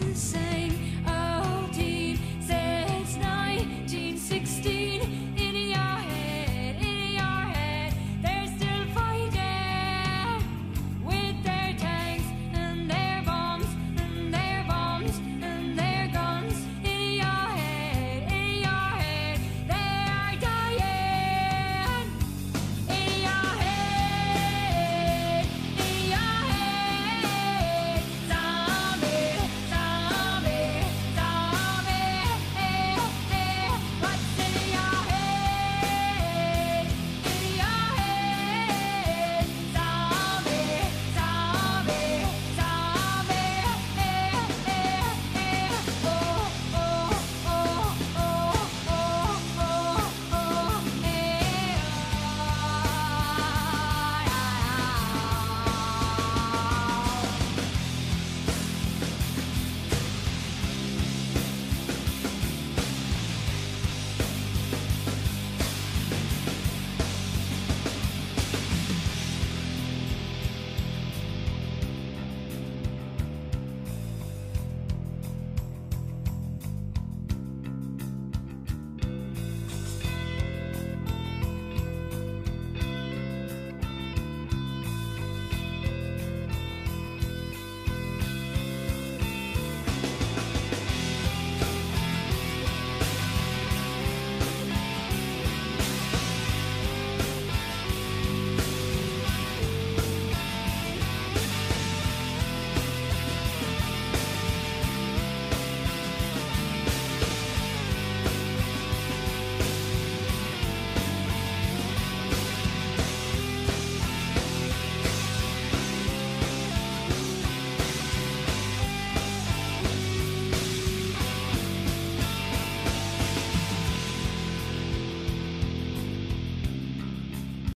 to the.